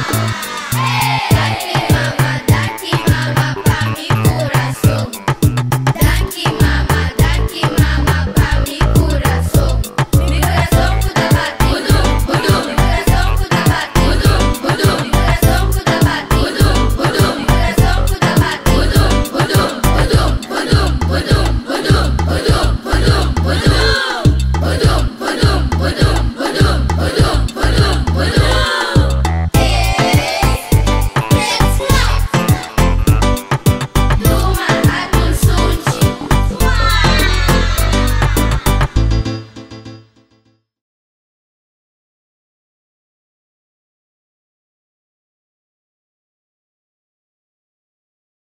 Hey,